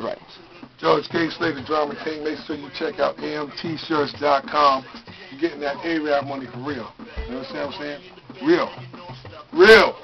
Right. George King, Lady Drama King. Make sure you check out amtshirts.com. You're getting that Arab money for real. You understand what I'm saying? Real. Real.